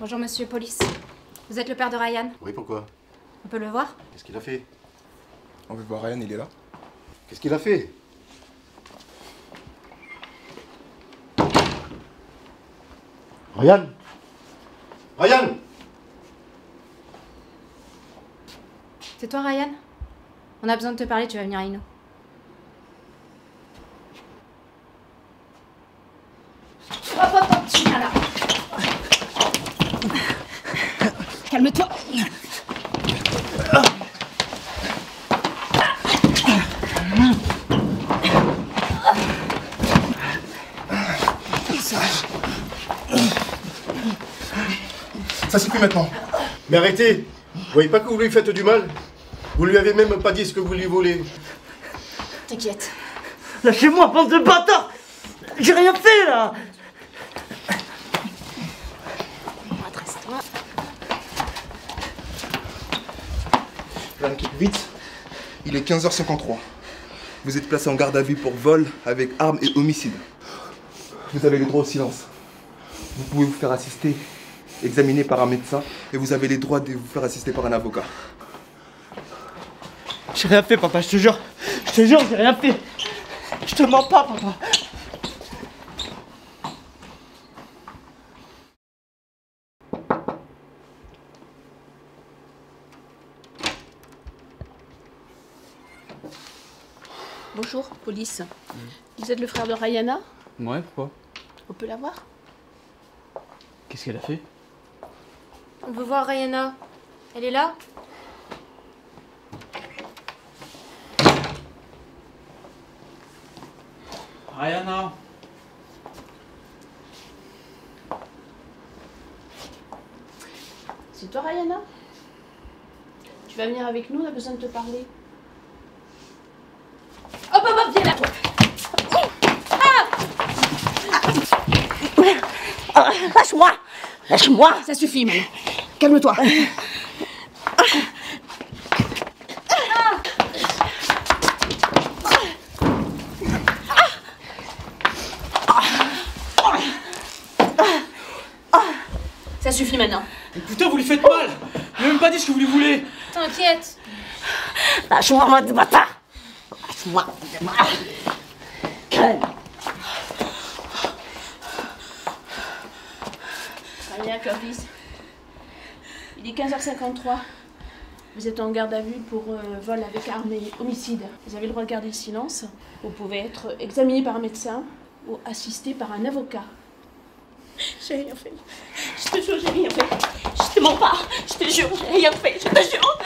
Bonjour monsieur police. Vous êtes le père de Ryan Oui, pourquoi On peut le voir Qu'est-ce qu'il a fait On veut voir Ryan, il est là. Qu'est-ce qu'il a fait Ryan Ryan C'est toi Ryan On a besoin de te parler, tu vas venir avec nous. Calme-toi Ça suffit maintenant. Mais arrêtez Vous voyez pas que vous lui faites du mal? Vous lui avez même pas dit ce que vous lui voulez. T'inquiète. Lâchez-moi, bande de bâtards J'ai rien fait là Jeanne, vite. Il est 15h53. Vous êtes placé en garde à vue pour vol avec arme et homicide. Vous avez le droit au silence. Vous pouvez vous faire assister, examiner par un médecin, et vous avez les droits de vous faire assister par un avocat. J'ai rien fait, papa, je te jure Je te jure, j'ai rien fait Je te mens pas, papa Bonjour, police. Vous êtes le frère de Ryana Ouais, pourquoi On peut la voir Qu'est-ce qu'elle a fait On veut voir Ryana. Elle est là Rihanna C'est toi, Ryana Tu vas venir avec nous, on a besoin de te parler. Lâche-moi. Lâche-moi. Ça suffit, maintenant. Calme-toi. Ça suffit maintenant. Putain, vous lui faites mal. Il a même pas dit ce que vous lui voulez. T'inquiète. Lâche-moi, bande de bâtards Lâche-moi Calme Ryan Curtis. Il est 15h53. Vous êtes en garde à vue pour euh, vol avec arme et homicide. Vous avez le droit de garder le silence. Vous pouvez être examiné par un médecin ou assisté par un avocat. J'ai rien fait. Je te jure, j'ai rien fait. Je te mens pas. Je te jure, j'ai rien fait. Je te jure.